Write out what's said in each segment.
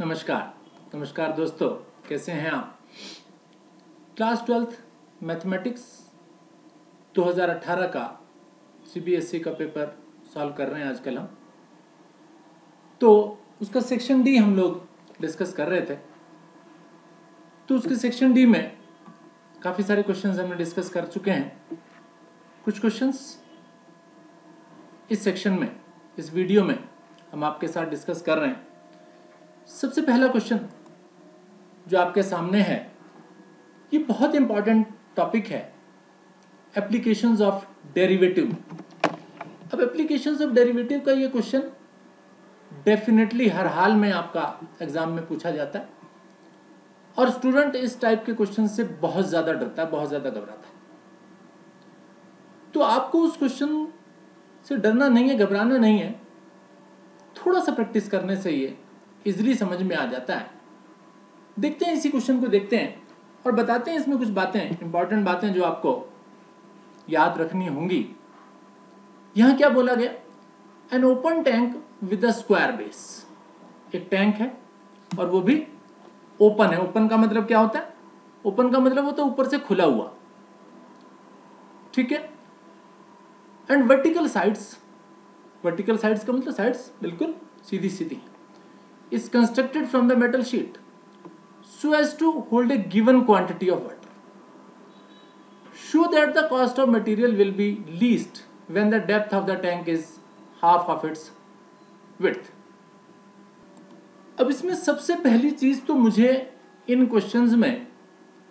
नमस्कार। नमस्कार दोस्तों, कैसे हैं आप? क्लास ट्वेल्थ मैथमेटिक्स 2018 का सीबीएसई का पेपर सॉल्व कर रहे हैं आजकल हम। तो उसका सेक्शन डी हम लोग डिस्कस कर रहे थे। तो उसके सेक्शन डी में काफ़ी सारे क्वेश्चंस हमने डिस्कस कर चुके हैं। कुछ क्वेश्चंस इस सेक्शन में, इस वीडियो में हम आपके साथ डिस्कस कर रहे हैं। सबसे पहला क्वेश्चन जो आपके सामने है, ये बहुत इंपॉर्टेंट टॉपिक है। एप्लीकेशंस ऑफ़ डेरिवेटिव अब एप्लीकेशंस ऑफ़ डेरिवेटिव का ये क्वेश्चन डेफिनेटली हर हाल में आपका एग्ज़ाम में पूछा जाता है। और स्टूडेंट इस टाइप के क्वेश्चन से बहुत ज़्यादा डरता है, बहुत ज़्यादा घबराता है। तो आपको उस क्वेश्चन से डरना नहीं है, घबराना नहीं है। थोड़ा सा प्रैक्टिस करने से ये इजिली समझ में आ जाता है। देखते हैं इसी क्वेश्चन को देखते हैं और बताते हैं इसमें कुछ बातें इंपॉर्टेंट बातें जो आपको याद रखनी होंगी। यहाँ क्या बोला गया? An open tank with a square base एक टैंक है और वो भी ओपन है। ओपन का मतलब क्या होता है? ओपन का मतलब होता है ऊपर से खुला हुआ। ठीक है? And vertical sides vertical sides का मतलब साइड्स बिल्कुल सीधी सीधी is constructed from the metal sheet so as to hold a given quantity of water. Show that the cost of material will be least when the depth of the tank is half of its width. अब इसमें सबसे पहली चीज़ तो मुझे इन questions में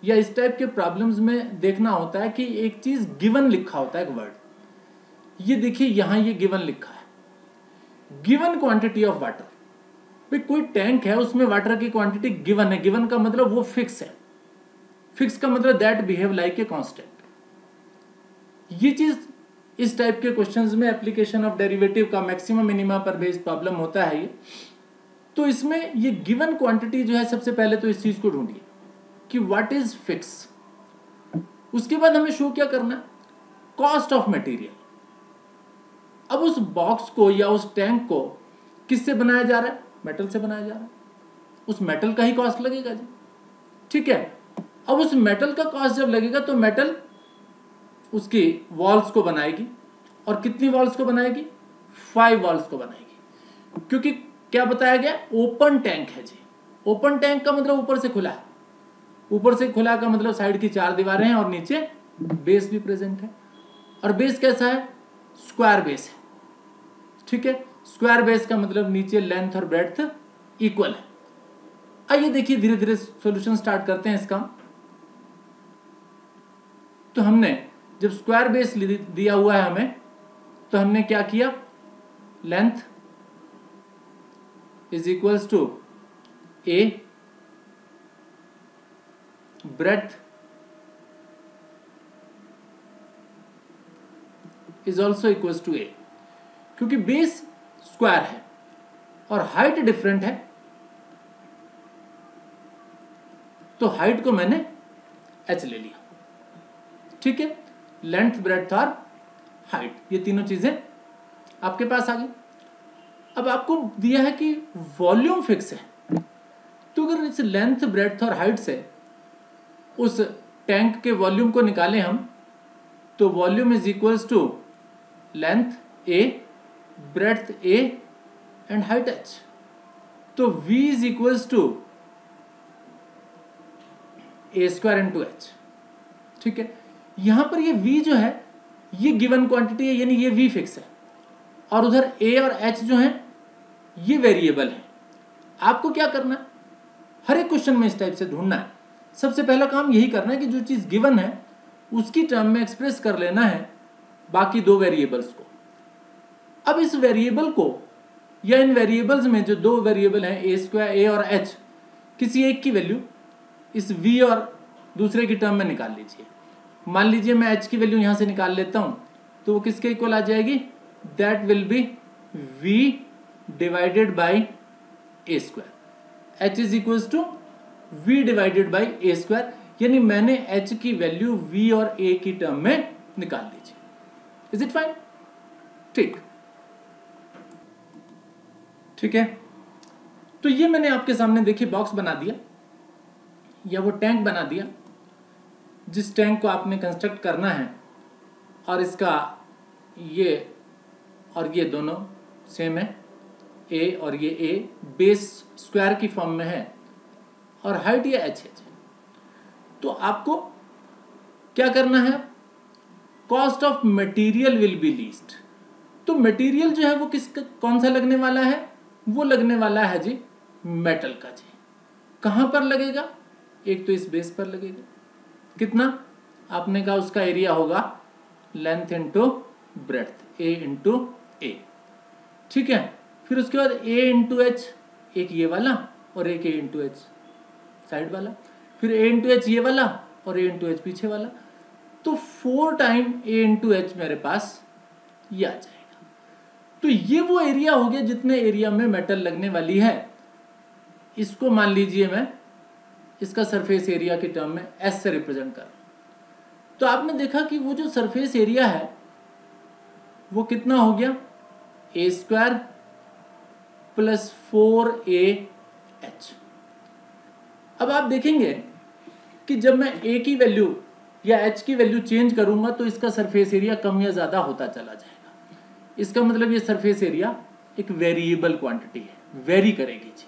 या इस type के प्रॉब्लम्स में देखना होता है कि एक चीज़ गिवन लिखा होता है एक वर्ड ये देखिए यहाँ ये गिवन लिखा है गिवन क्वांटिटी ऑफ़ वाटर भाई, कोई टैंक है, उसमें वाटर की क्वांटिटी गिवन है। गिवन का मतलब वो फिक्स है। फिक्स का मतलब that behave like a constant ये चीज़, इस टाइप के क्वेश्चंस में एप्लीकेशन ऑफ़ डेरिवेटिव का मैक्सिमम मिनिमा पर बेस्ड प्रॉब्लम होता है ये। तो इसमें ये गिवन क्वांटिटी जो है, सबसे पहले तो इस चीज़ को ढूंढिए कि व्हाट इज़ फिक्स उसके बाद हमें शो क्या करना है? कॉस्ट ऑफ़ मटेरियल अब उस बॉक्स को या उस टैंक को किससे बनाया जा रहा है? मेटल से बनाया जा रहा है। उस मेटल का ही कॉस्ट लगेगा जी। ठीक है? अब उस मेटल का कॉस्ट जब लगेगा तो मेटल उसकी वॉल्स को बनाएगी। और कितनी वॉल्स को बनाएगी? फाइव वॉल्स को बनाएगी। क्योंकि क्या बताया गया? ओपन टैंक है जी। ओपन टैंक का मतलब ऊपर से खुला ऊपर से खुला का मतलब साइड की चार दीवारें हैं और नीचे बेस भी प्रेजेंट है। और बेस कैसा है? स्क्वायर बेस है। ठीक है? स्क्वायर बेस का मतलब नीचे लेंथ और ब्रेथ इक्वल है। आइए देखिए धीरे धीरे सॉल्यूशन स्टार्ट करते हैं इसका। तो हमने जब स्क्वायर बेस दिया हुआ है हमें तो हमने क्या किया? Length is equals to a breadth is also equals to a. क्योंकि बेस स्क्वायर है। और हाइट डिफरेंट है। तो हाइट को मैंने एच ले लिया। ठीक है? लेंथ ब्रेथ और हाइट ये तीनों चीज़ें आपके पास आ गई। अब आपको दिया है कि वॉल्यूम फिक्स है। तो अगर इस लेंथ ब्रेथ और हाइट से उस टैंक के वॉल्यूम को निकालें हम तो volume is equals to length a breadth a and height H तो v is equals to a square into H ठीक है? यहाँ पर ये v जो है, ये गिवन क्वांटिटी है, यानी ये v फिक्स है। और उधर a और h जो है, ये वेरिएबल है। आपको क्या करना है? हर एक क्वेश्चन में इस टाइप से ढूंढना है। सबसे पहला काम यही करना है कि जो चीज़ गिवन है, उसकी टर्म में एक्सप्रेस कर लेना है बाकी दो वेरिएबल्स को। अब इस वेरिएबल को, या इन वेरिएबल्स में जो दो वेरिएबल हैं ए स्क्वायर ए और एच किसी एक की वैल्यू इस वी और दूसरे की टर्म में निकाल लीजिए। मान लीजिए मैं एच की वैल्यू यहाँ से निकाल लेता हूँ तो वो किसके इक्वल आ जाएगी? That will be V divided by a square H is equal to V divided by a square यानी मैंने एच की वैल्यू वी और ए की टर्म में निकाल लीजिए। इज़ इट फाइन ठीक। ठीक है? तो ये मैंने आपके सामने देखिए बॉक्स बना दिया, या वो टैंक बना दिया, जिस टैंक को आपने कंस्ट्रक्ट करना है, और इसका ये और ये दोनों सेम है ए और ये ए बेस स्क्वायर की फॉर्म में है, और हाइट ये एच एच है। तो आपको क्या करना है? Cost of material will be least तो मटेरियल जो है वो किस, कौन सा लगने वाला है? वो लगने वाला है जी मेटल का जी। कहाँ पर लगेगा? एक तो इस बेस पर लगेगा। कितना? आपने कहा उसका एरिया होगा length into breadth a into a ठीक है? फिर उसके बाद ए इंटू एच एक ये वाला और एक ए इंटू एच साइड वाला। फिर ए इंटू एच ये वाला और ए इंटू एच पीछे वाला। तो four time a into H मेरे पास ये आ जाएगा। तो ये वो एरिया हो गया जितने एरिया में मेटल लगने वाली है। इसको मान लीजिए मैं, इसका सरफेस एरिया के टर्म में एस से रिप्रेजेंट कर तो आपने देखा कि वो जो सरफेस एरिया है, वो कितना हो गया? A square plus four a H अब आप देखेंगे कि जब मैं ए की वैल्यू या एच की वैल्यू चेंज करूँगा तो इसका सरफेस एरिया कम या ज़्यादा होता चला जाएगा। इसका मतलब ये सरफेस एरिया एक वेरिएबल क्वांटिटी है वेरी करेगी जी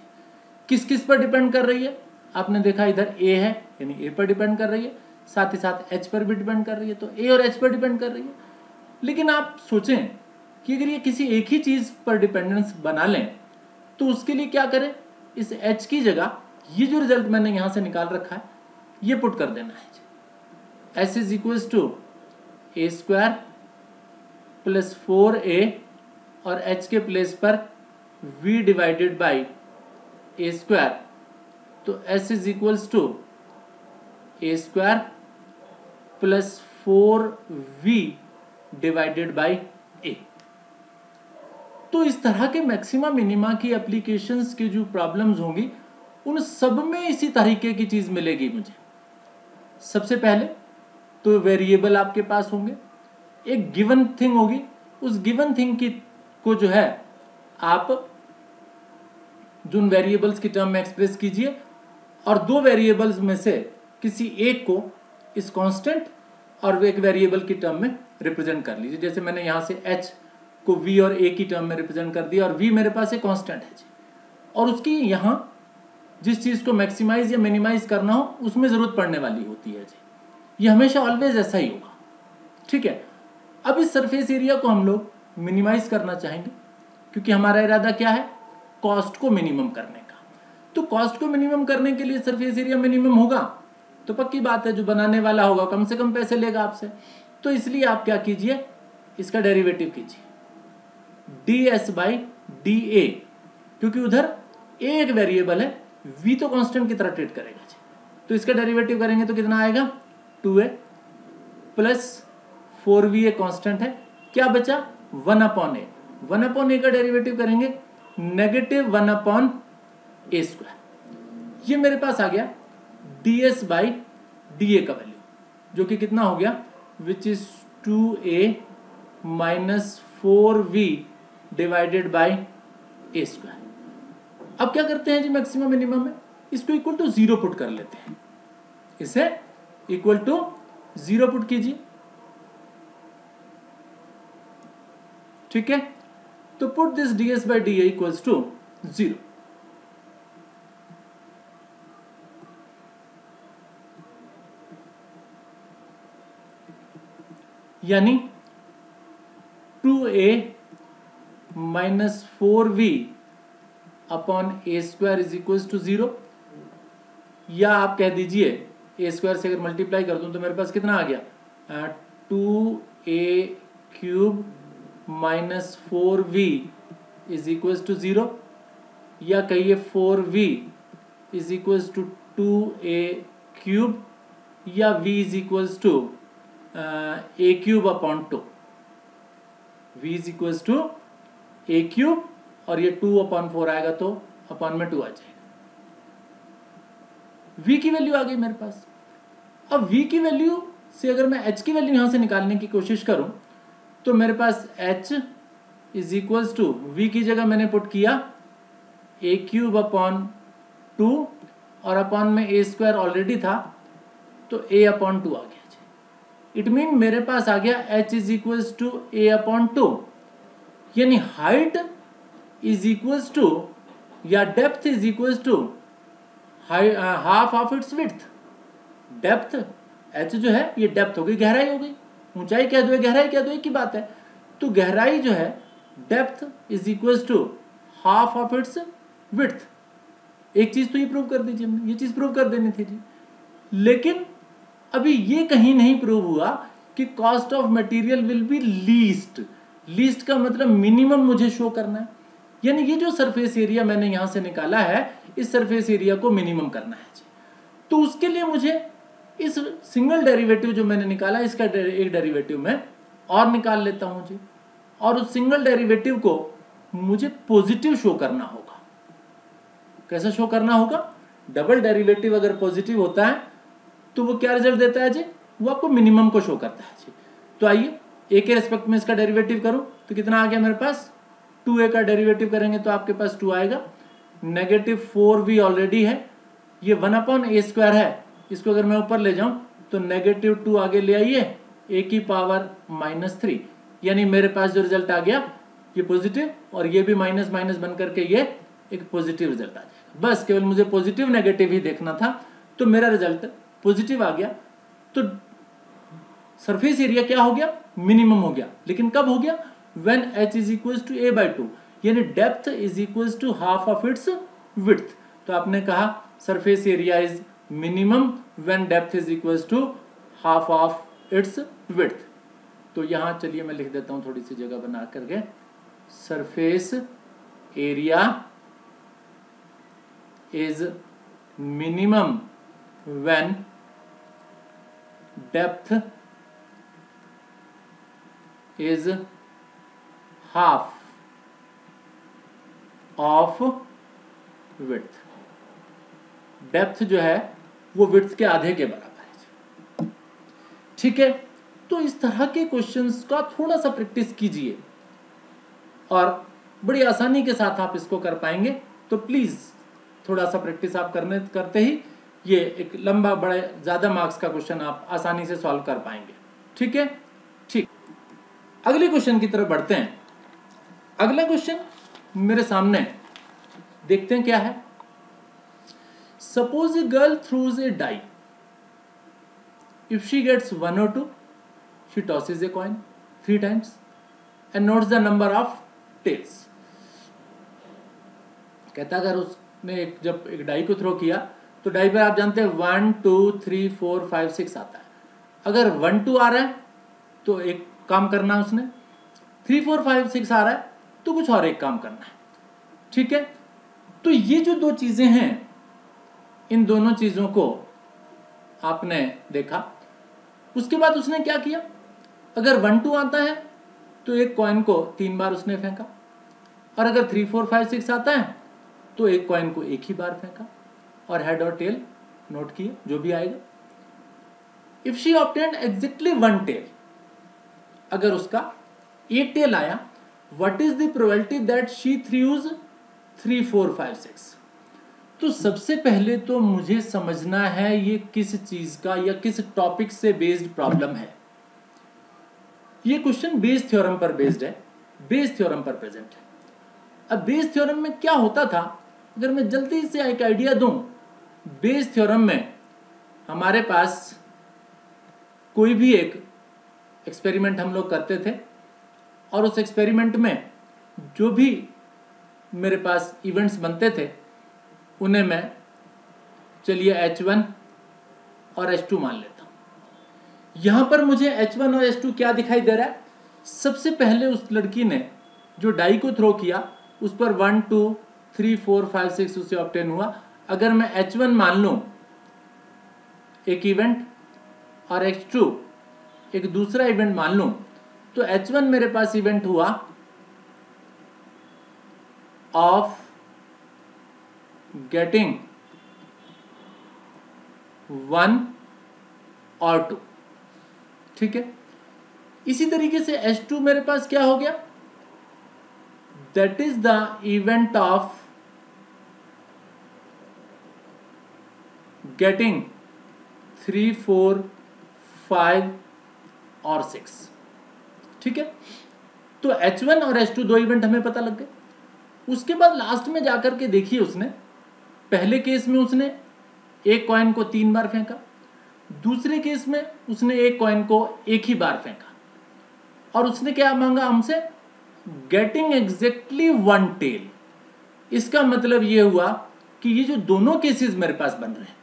किस किस पर डिपेंड कर रही है? आपने देखा इधर ए है, यानी ए पर डिपेंड कर रही है, साथ ही साथ एच पर भी डिपेंड कर रही है तो ए और एच पर डिपेंड कर रही है। लेकिन आप सोचें कि अगर ये किसी एक ही चीज़ पर डिपेंडेंस बना लें तो उसके लिए क्या करें? इस एच की जगह ये जो रिज़ल्ट मैंने यहाँ से निकाल रखा है, ये पुट कर देना है। S is equal to a square plus four a और एच के प्लेस पर v divided by a square तो s is equals to a square plus four V divided by a तो इस तरह के मैक्सिमा मिनिमा की एप्लीकेशंस के जो प्रॉब्लम्स होंगी, उन सब में इसी तरीके की चीज़ मिलेगी मुझे। सबसे पहले तो वेरिएबल आपके पास होंगे। एक गिवन थिंग होगी। उस गिवन थिंग की को जो है, आप जो वेरिएबल्स की टर्म में एक्सप्रेस कीजिए और दो वेरिएबल्स में से किसी एक को इस कांस्टेंट और एक वेरिएबल की टर्म में रिप्रेजेंट कर लीजिए। जैसे मैंने यहाँ से एच को वी और ए की टर्म में रिप्रेजेंट कर दिया और वी मेरे पास एक कांस्टेंट है जी। और उसकी यहाँ जिस चीज़ को मैक्सिमाइज या मिनिमाइज करना हो, उसमें ज़रूरत पड़ने वाली होती है जी। ये हमेशा ऑलवेज ऐसा ही होगा। ठीक है? अब इस सरफेस एरिया को हम लोग मिनिमाइज करना चाहेंगे, क्योंकि हमारा इरादा क्या है? कॉस्ट को मिनिमम करने का। तो कॉस्ट को मिनिमम करने के लिए सरफेस एरिया मिनिमम होगा? तो पक्की बात है, जो बनाने वाला होगा, कम से कम पैसे लेगा आपसे। तो इसलिए आप क्या कीजिए? इसका डेरिवेटिव कीजिए। D S by D A क्योंकि उधर ए एक वेरिएबल है वी तो कांस्टेंट की तरह ट्रीट करेगा। तो इसका डेरिवेटिव करेंगे तो कितना आएगा? Two a plus four V a constant है। क्या बचा? One upon a. One upon a का डेरिवेटिव करेंगे। Negative one upon a square. ये मेरे पास आ गया D S by D A का वैल्यू जो कि कितना हो गया? Which is two a minus four V divided by a square अब क्या करते हैं जी मैक्सिमम मिनिमम में? इसको इक्वल टू ज़ीरो पुट कर लेते हैं। इसे इक्वल टू ज़ीरो पुट कीजिए। ठीक है? तो put this D S by D equals to zero यानी two a minus four V upon a square is equal to zero या आप कह दीजिए ए स्क्वायर से अगर मल्टीप्लाई कर दूँ तो मेरे पास कितना आ गया? Two a cube minus four V is equal to zero या कहिए four V is equal to two a cube या v is equal to a cube upon two V is equal to a cube और ये two upon four आएगा तो upon में to आ जाएगा। V की वैल्यू आ गई मेरे पास। अब v की वैल्यू से अगर मैं h की वैल्यू यहाँ से निकालने की कोशिश करूँ तो मेरे पास H is equals to V की जगह मैंने पुट किया ए क्यूब अपॉन टू और अपॉन में ए स्क्वायर ऑलरेडी था तो ए अपॉन टू आ गया इट मीन मेरे पास आ गया H is equals to a upon two यानी हाइट इज़ इक्वल्स टू या depth is equals to half of its width depth H जो है, ये डेप्थ हो गई, गहराई हो गई। ऊंचाई कह दो गहराई कह दो, एक ही बात है। तो गहराई जो है depth is equals to half of its width एक चीज़ तो ये प्रूव कर दीजिए ये चीज़ प्रूव कर देनी थी जी। लेकिन अभी ये कहीं नहीं प्रूव हुआ कि cost of material will be least least का मतलब मिनिमम मुझे शो करना है। यानी ये जो सरफेस एरिया मैंने यहाँ से निकाला है, इस सरफेस एरिया को मिनिमम करना है जी। तो उसके लिए मुझे इस सिंगल डेरिवेटिव जो मैंने निकाला, इसका एक डेरिवेटिव मैं और निकाल लेता हूँ जी। और उस सिंगल डेरिवेटिव को मुझे पॉजिटिव शो करना होगा। कैसे शो करना होगा? डबल डेरिवेटिव अगर पॉजिटिव होता है तो वो क्या रिज़ल्ट देता है जी? वो आपको मिनिमम को शो करता है जी। तो आइए ए के रेस्पेक्ट में इसका डेरिवेटिव करूँ तो कितना आ गया मेरे पास? टू ए का डेरिवेटिव करेंगे तो आपके पास टू आएगा। नेगेटिव फोर भी ऑलरेडी है। ये वन अपॉन ए स्क्वायर है। इसको अगर मैं ऊपर ले जाऊँ तो नेगेटिव टू आगे ले आइए ए की पावर माइनस थ्री यानी मेरे पास जो रिज़ल्ट आ गया, ये पॉजिटिव और ये भी माइनस माइनस बन करके ये एक पॉजिटिव रिज़ल्ट आ जाएगा बस केवल मुझे पॉजिटिव नेगेटिव ही देखना था तो मेरा रिज़ल्ट पॉजिटिव आ गया। तो सरफेस एरिया क्या हो गया? मिनिमम हो गया। लेकिन कब हो गया? When H is equal to a by two यानी depth is equal to half of its width तो आपने कहा surface area is minimum when depth is equal to half of its width तो यहाँ चलिए मैं लिख देता हूँ थोड़ी सी जगह बना करके। Surface area is minimum when depth is half of width depth जो है वो विड्थ के आधे के बराबर है। ठीक है? तो इस तरह के क्वेश्चंस का थोड़ा सा प्रैक्टिस कीजिए। और बड़ी आसानी के साथ आप इसको कर पाएँगे। तो प्लीज़ थोड़ा सा प्रैक्टिस आप करने, करते ही ये एक लंबा, बड़ा, ज़्यादा मार्क्स का क्वेश्चन आप आसानी से सॉल्व कर पाएँगे। ठीक है? ठीक। अगले क्वेश्चन की तरफ़ बढ़ते हैं। अगला क्वेश्चन मेरे सामने देखते हैं क्या है। Suppose a girl throws a die if she gets one और two she tosses a coin three times and notes the number of tails कहता अगर उसने एक, जब एक डाई को थ्रो किया तो डाई पर आप जानते हैं one two three four five six आता है। अगर वन टू आ रहा है तो एक काम करना है उसने। थ्री फोर फाइव सिक्स आ रहा है तो कुछ और एक काम करना है। ठीक है? तो ये जो दो चीज़ें हैं इन दोनों चीज़ों को आपने देखा। उसके बाद उसने क्या किया? अगर वन टू आता है तो एक कॉइन को तीन बार उसने फेंका। और अगर थ्री फोर फाइव सिक्स आता है तो एक कॉइन को एक ही बार फेंका और हेड और टेल नोट किए, जो भी आएगा। If she obtained exactly one tail अगर उसका एक टेल आया what is the probability that she throws three four five six तो सबसे पहले तो मुझे समझना है ये किस चीज़ का या किस टॉपिक से बेस्ड प्रॉब्लम है। ये क्वेश्चन बेस थ्योरम पर बेस्ड है बेस थ्योरम पर प्रेजेंट है। अब बेस थ्योरम में क्या होता था? अगर मैं जल्दी से एक आइडिया दूँ बेस थ्योरम में हमारे पास कोई भी एक एक्सपेरिमेंट हम लोग करते थे और उस एक्सपेरिमेंट में जो भी मेरे पास इवेंट्स बनते थे उन्हें मैं चलिए एच वन और एच टू मान लेता हूँ। यहाँ पर मुझे एच वन और एच टू क्या दिखाई दे रहा है? सबसे पहले उस लड़की ने जो डाई को थ्रो किया, उस पर one two three four five six उसे ऑप्टेन हुआ। अगर मैं एच वन मान लू, एक इवेंट और एच टू एक दूसरा इवेंट मान लू तो एच वन मेरे पास इवेंट हुआ ऑफ़ getting वन और टू ठीक है? इसी तरीके से H2 मेरे पास क्या हो गया? That is the event of getting three four five और सिक्स ठीक है? तो H1 और H2 दो इवेंट हमें पता लग गए। उसके बाद लास्ट में जाकर के देखिए उसने पहले केस में उसने एक कॉइन को तीन बार फेंका। दूसरे केस में उसने एक कॉइन को एक ही बार फेंका। और उसने क्या मांगा हमसे? गेटिंग एग्जैक्टली वन टेल इसका मतलब ये हुआ कि ये जो दोनों केसेस मेरे पास बन रहे हैं,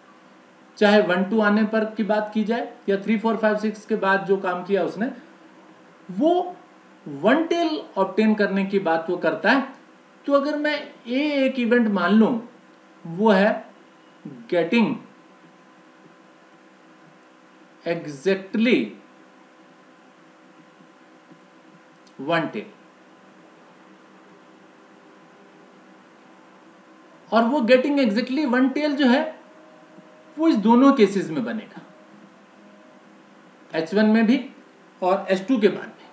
चाहे वन टू आने पर की बात की जाए या थ्री फोर फाइव सिक्स के बाद जो काम किया उसने, वो वन टेल ऑप्टेन करने की बात वो करता है। तो अगर मैं ए एक इवेंट मान लू वो है गेटिंग एग्जैक्टली वन टेल और वो गेटिंग एग्जैक्टली वन टेल जो है, वो इस दोनों केसेस में बनेगा। एच वन में भी और एच टू के बाद में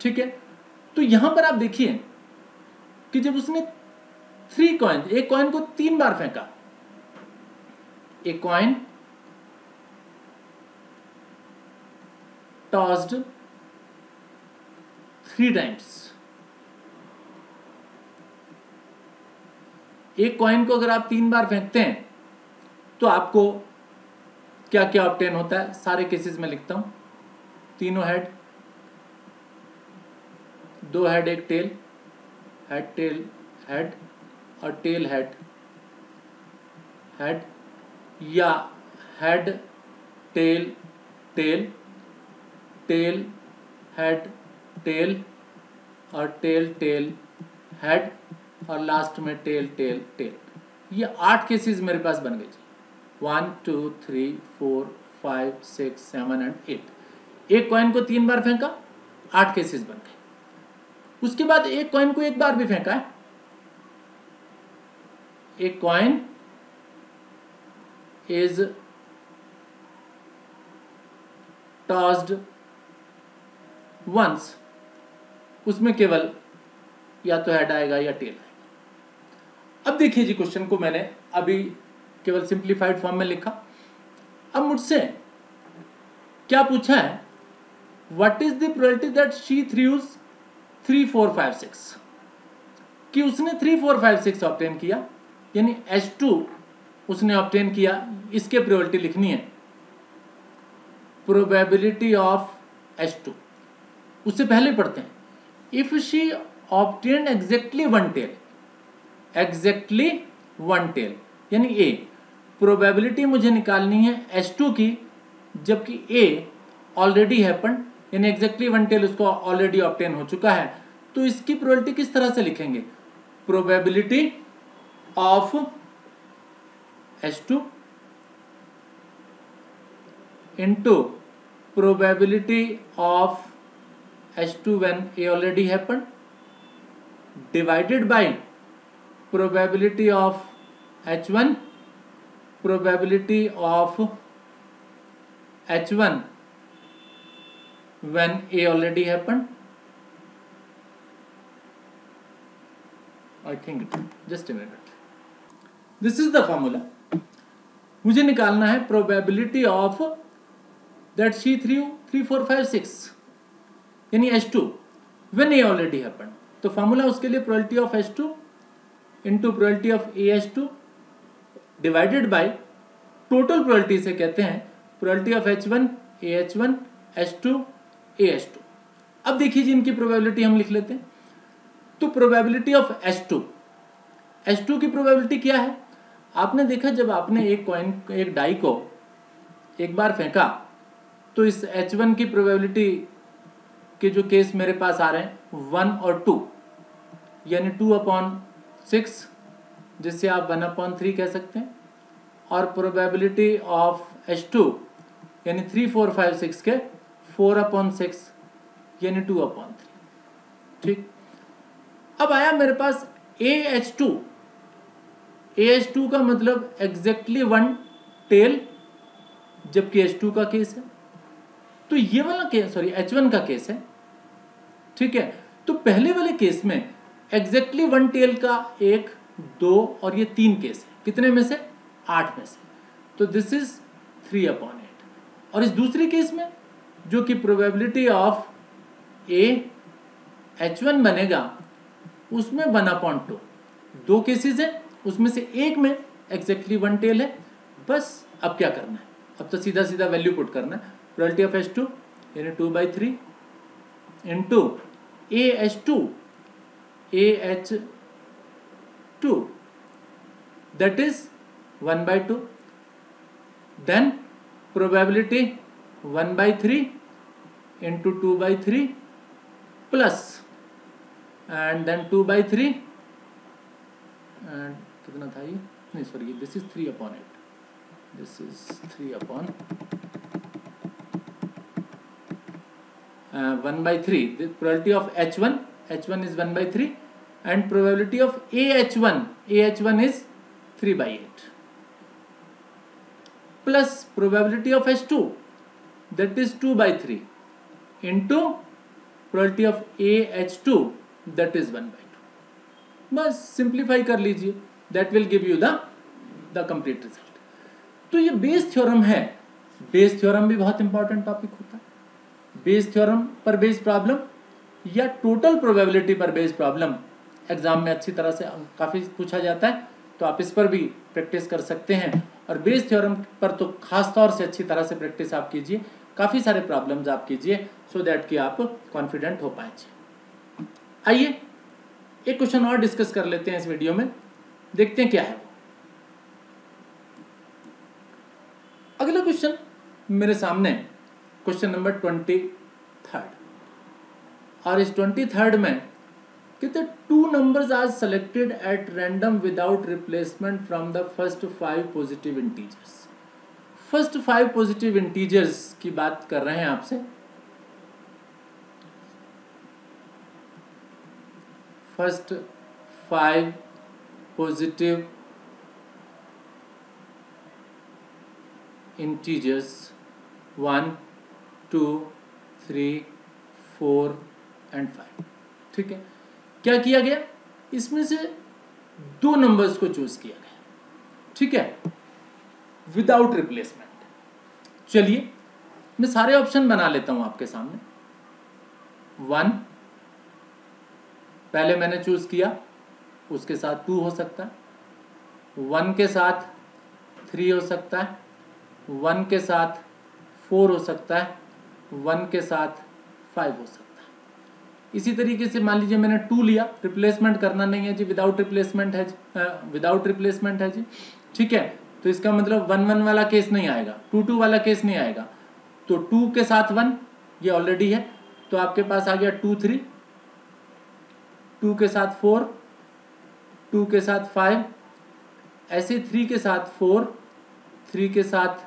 ठीक है? तो यहाँ पर आप देखिए कि जब उसने थ्री कॉइन एक कॉइन को तीन बार फेंका। एक कॉइन टॉस्ड थ्री टाइम्स एक कॉइन को अगर आप तीन बार फेंकते हैं तो आपको क्या क्या ऑप्टेन होता है? सारे केसेस में लिखता हूँ। तीनों हेड दो हेड एक टेल हेड टेल हेड और टेल हेड हेड या head tail tail tail head tail और टेल टेल हेड और लास्ट में टेल टेल टेल ये आठ केसेस मेरे पास बन गए जी one two three four five six seven and eight एक कॉइन को तीन बार फेंका, आठ केसेस बन गए उसके बाद एक कॉइन को एक बार भी फेंका है एक कॉइन इज़ टॉस्ड वंस उसमें केवल या तो हेड आएगा या टेल आएगा। अब देखिए जी क्वेश्चन को मैंने अभी केवल सिंप्लीफाइड फॉर्म में लिखा। अब मुझसे क्या पूछा है? What is the that she throws three four five six कि उसने three four five six obtain किया? यानी एच टू उसने ऑप्टेन किया, इसके प्रोबेबिलिटी लिखनी है। प्रोबेबिलिटी ऑफ़ एच टू उससे पहले पढ़ते हैं। If she obtain exactly one tail exactly one tail यानी ए प्रोबेबिलिटी मुझे निकालनी है एच टू की, जबकि ए ऑलरेडी हैपन यानी एग्जैक्टली वन टेल उसको ऑलरेडी ऑप्टेन हो चुका है। तो इसकी प्रोबेबिलिटी किस तरह से लिखेंगे? Probability of H2 into probability of H2 when A already happened divided by probability of H1 probability of H1 when A already happened. I think just a minute. This is the formula मुझे निकालना है probability of that she three three four five six यानी H two when A already happen तो formula उसके लिए probability of H two into probability of A H two divided by total probability से कहते हैं probability of H one A H one H two A H two अब देखिए जी इनकी probability हम लिख लेते हैं। तो probability of H two H two की प्रोबेबिलिटी क्या है? आपने देखा जब आपने एक कॉइन एक डाई को एक बार फेंका तो इस एच वन की प्रोबेबिलिटी के जो केस मेरे पास आ रहे हैं वन और टू यानी टू अपॉन सिक्स जिससे आप वन अपॉन थ्री कह सकते हैं, और प्रोबेबिलिटी ऑफ़ एच टू यानी थ्री फोर फाइव सिक्स के फोर अपॉन सिक्स यानी टू अपॉन थ्री ठीक? अब आया मेरे पास A H two H two का मतलब एग्जैक्टली वन टेल जबकि एच टू का केस है। तो ये वाला केस सॉरी एच वन का केस है। ठीक है? तो पहले वाले केस में एग्जैक्टली वन टेल का एक, दो और ये तीन केस है। कितने में से? आठ में से। तो this is three upon eight और इस दूसरे केस में, जो कि probability of A H one बनेगा, उसमें वन अपॉन टू दो केसेस है। उसमें से एक में एग्जैक्टली वन टेल है। बस, अब क्या करना है? अब तो सीधा सीधा वैल्यू पुट करना है। प्रोबेबिलिटी ऑफ़ एच टू यानी two by three into A H two A H two that is 1 by 2 then probability 1 by 3 into 2 by 3 plus, and then 2 by 3 and कितना था ये? नहीं sorry this is three upon eight this is three upon one by three probability of H one H one is one by three and probability of A H one A H one is three 3 by 8 plus probability of H2 that is 2 by 3 into probability of AH2 that is 1 by 2 बस simplify कर लीजिए। That will give you the the complete result तो ये Bayes theorem है. Bayes theorem भी बहुत important topic होता है. बेस थ्योरम पर बेस प्रॉब्लम या टोटल प्रोबेबिलिटी पर बेस प्रॉब्लम एग्ज़ाम में अच्छी तरह से काफ़ी पूछा जाता है तो आप इस पर भी प्रैक्टिस कर सकते हैं. और बेस थ्योरम पर तो खास तौर से अच्छी तरह से प्रैक्टिस आप कीजिए. काफ़ी सारे प्रॉब्लम्स आप कीजिए सो दैट कि आप कॉन्फिडेंट हो पाए. आइए, एक क्वेश्चन और डिस्कस कर लेते हैं इस वीडियो में. देखते हैं क्या है। अगला क्वेश्चन मेरे सामने क्वेश्चन नंबर ट्वेंटी थर्ड और इस ट्वेंटी थर्ड में कहते two numbers are selected at random without replacement from the first five positive integers first five positive integers की बात कर रहे हैं आपसे। First five positive integers one two three four and five ठीक है? क्या किया गया? इसमें से दो नंबर्स को चूज़ किया गया। ठीक है? विदाउट रिप्लेसमेंट चलिए, मैं सारे ऑप्शन बना लेता हूँ आपके सामने। वन पहले मैंने चूज़ किया। उसके साथ टू हो सकता है। वन के साथ थ्री हो सकता है। वन के साथ फोर हो सकता है। वन के साथ फाइव हो सकता है। इसी तरीके से मान लीजिए मैंने टू लिया, रिप्लेसमेंट करना नहीं है जी विदाउट रिप्लेसमेंट है विदाउट रिप्लेसमेंट है जी। ठीक है तो इसका मतलब वन वन वाला केस नहीं आएगा, टू टू वाला केस नहीं आएगा। तो टू के साथ वन, ये ऑलरेडी है तो आपके पास आ गया टू थ्री, टू के साथ फोर टू के साथ फाइव, ऐसे थ्री के साथ फोर थ्री के साथ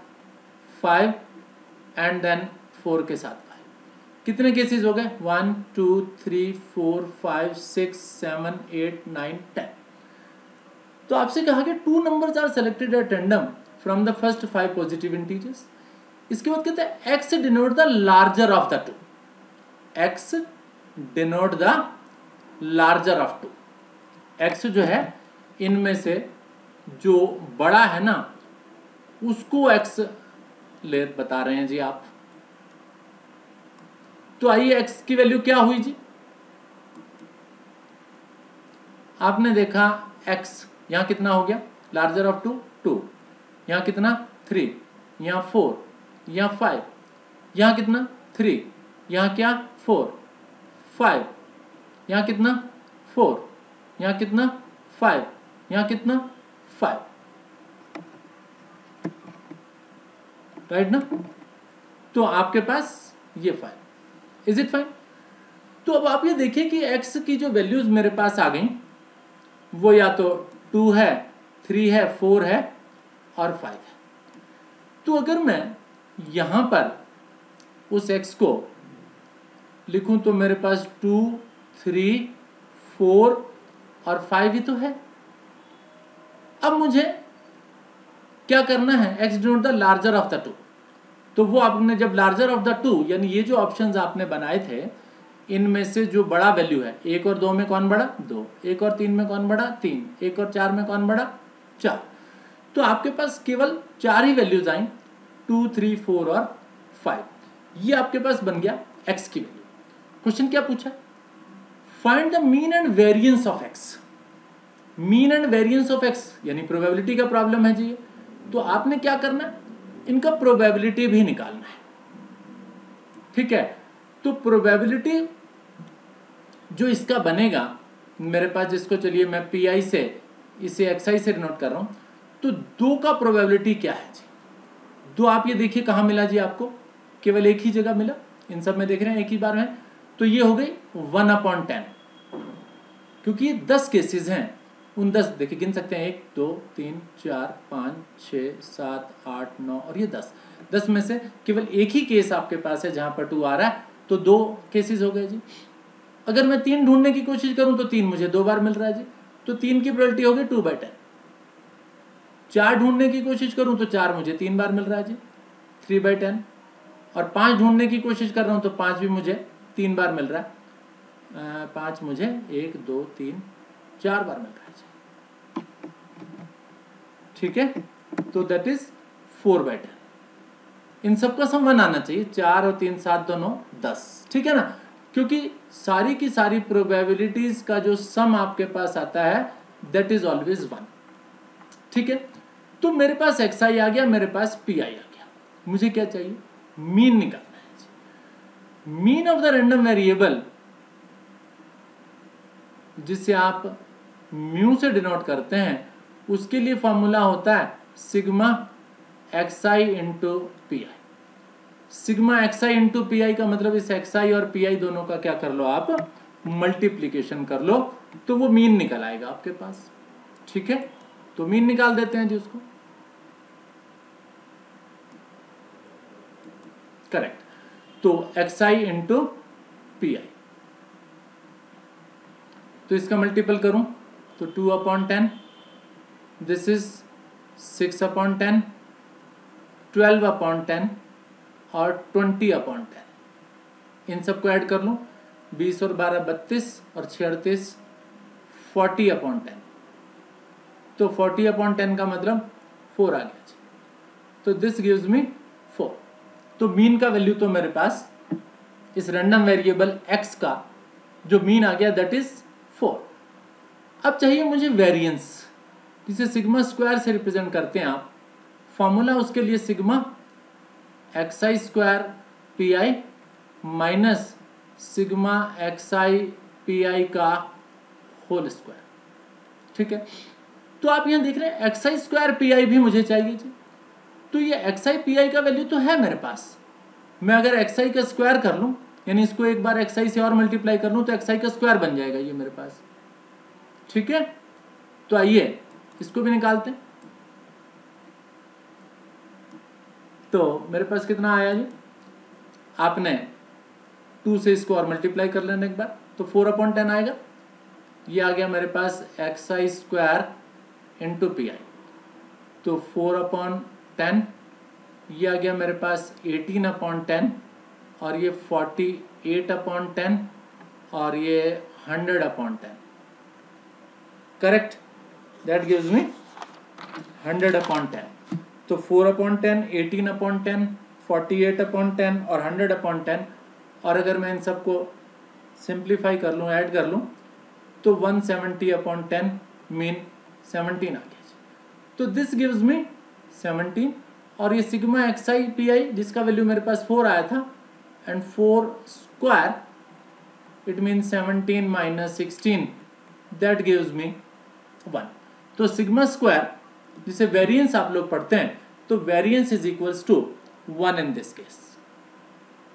फाइव एंड देन फोर के साथ फाइव कितने केसेस हो गए? One two three four five six seven eight nine ten तो आपसे कहा गया two numbers are selected at random from the first five positive integers इसके बाद कहते हैं X denote the larger of the two X denote the larger of two X जो है, इनमें से जो बड़ा है ना, उसको एक्स ले बता रहे हैं जी आप। तो आइए एक्स की वैल्यू क्या हुई जी? आपने देखा एक्स यहाँ कितना हो गया? लार्जर ऑफ़ टू टू यहाँ कितना? थ्री यहाँ फोर यहाँ फाइव यहाँ कितना? थ्री यहाँ क्या? फोर फाइव यहाँ कितना? फोर यहाँ कितना? फाइव यहाँ कितना? फाइव राइट ना? तो आपके पास ये फाइव इज़ इट फाइन तो अब आप ये देखिए कि x की जो वैल्यूज़ मेरे पास आ गई, वो या तो टू है थ्री है फोर है, और फाइव है. तो अगर मैं यहाँ पर उस x को लिखूं तो मेरे पास टू थ्री फोर और फाइव ही तो है। अब मुझे क्या करना है? X denote the larger of the two तो वो आपने जब लार्जर ऑफ़ द टू यानी ये जो ऑप्शंस आपने बनाए थे, इनमें से जो बड़ा वैल्यू है, एक और दो में कौन बड़ा? दो। एक और तीन में कौन बड़ा? तीन। एक और चार में कौन बड़ा? चार। तो आपके पास केवल चार ही वैल्यूज़ आई। टू थ्री फोर और फाइव ये आपके पास बन गया एक्स की वैल्यू क्वेश्चन क्या पूछा? Find the mean and variance of X mean and variance of X यानी प्रोबेबिलिटी का प्रॉब्लम है जी तो आपने क्या करना है? इनका प्रोबेबिलिटी भी निकालना है। ठीक है? तो प्रोबेबिलिटी जो इसका बनेगा, मेरे पास जिसको चलिए मैं पी आई से, इसे एक्स आई से डिनोट कर रहा हूँ तो दो का प्रोबेबिलिटी क्या है जी? दो आप ये देखिए कहाँ मिला जी आपको? केवल एक ही जगह मिला। इन सब में देख रहे हैं, एक ही बार है तो ये हो गई वन अपॉन टेन क्योंकि ये दस केसेस हैं। उन दस, देखिए, गिन सकते हैं। एक, दो, तीन, चार, पाँच छ सात, आठ, नौ और ये दस। दस में से केवल एक ही केस आपके पास है जहाँ पर टू आ रहा है। तो दो केसेस हो गए जी। अगर मैं तीन ढूँढने की कोशिश करूँ तो तीन मुझे दो बार मिल रहा है जी। तो तीन की प्रोबेबिलिटी होगी टू बाई टेन चार ढूँढने की कोशिश करूँ तो चार मुझे तीन बार मिल रहा है जी। थ्री बाई टेन और पाँच ढूँढने की कोशिश कर रहा हूँ तो पाँच भी मुझे तीन बार मिल रहा है। पाँच मुझे, एक, दो, तीन, चार बार मिल रहा है। ठीक है? तो that is four by ten इन सबका सम वन आना चाहिए। चार और तीन, सात दोनों दस। ठीक है ना? क्योंकि सारी की सारी प्रोबेबिलिटीज का जो सम आपके पास आता है दैट इज़ ऑलवेज वन ठीक है? तो मेरे पास एक्स आई आ गया, मेरे पास पी आई आ गया। मुझे क्या चाहिए? मीन निकालना। है mean of the random variable जिसे आप म्यू से डिनोट करते हैं, उसके लिए फॉर्मूला होता है sigma X I into P I sigma X I into P I का मतलब इस एक्स आई और पी आई दोनों का क्या कर लो आप? मल्टीप्लीकेशन कर लो तो वो मीन निकल आएगा आपके पास। ठीक है? तो मीन निकाल देते हैं जी उसको। करेक्ट तो X I into P I तो इसका मल्टीपल करूँ तो two upon ten this is six upon ten twelve upon ten और ट्वेंटी अपॉन टेन इन सबको ऐड कर लूँ, बीस और बारह बत्तीस और छियातीस फोर्टी अपॉन टेन तो फोर्टी अपॉन टेन का मतलब फोर आ गया तो दिस गिव्स मी तो मीन का वैल्यू तो मेरे पास इस रैंडम वेरिएबल एक्स का जो मीन आ गया दैट इज़ फोर अब चाहिए मुझे वेरिएंस जिसे सिग्मा स्क्वायर से रिप्रेजेंट करते हैं आप। फॉर्मूला उसके लिए sigma X I square P I minus sigma X I P I का होल स्क्वायर ठीक है? तो आप यहाँ देख रहे हैं X I square P I भी मुझे चाहिए जी। तो ये एक्स आई पी आई का वैल्यू तो है मेरे पास। मैं अगर एक्स आई का स्क्वायर कर लूँ, यानी इसको एक बार एक्स आई से और मल्टीप्लाई कर लूँ तो एक्स आई का स्क्वायर बन जाएगा ये मेरे पास। ठीक है? तो आइए, इसको भी निकालते हैं। तो मेरे पास कितना आया जी? आपने टू से इसको और मल्टीप्लाई कर लेना एक बार तो फोर अपॉइंट टेन आएगा। ये आ गया मेरे पास X I square into P I तो फोर अपॉन टेन ये आ गया मेरे पास एटीन अपॉन टेन और ये फोर्टी एट अपॉन टेन और ये hundred upon ten correct that gives me hundred upon ten तो four upon ten eighteen upon ten forty eight upon ten और हंड्रेड अपॉन टेन और अगर मैं इन सबको सिंप्लीफाई कर लूँ ऐड कर लूँ तो one seventy upon ten mean seventeen आ गया. तो दिस गिव्स मी सेवनटीन और ये sigma X I P I जिसका वैल्यू मेरे पास फोर आया था and four square it mean seventeen minus sixteen that gives me one तो सिग्मा स्क्वायर जिसे वेरिएंस आप लोग पढ़ते हैं तो variance is equals to one in this case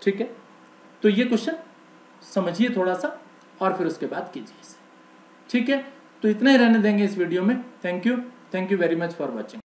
ठीक है? तो ये क्वेश्चन समझिए थोड़ा सा, और फिर उसके बाद कीजिए इसे। ठीक है? तो इतना ही रहने देंगे इस वीडियो में। Thank you thank you very much for watching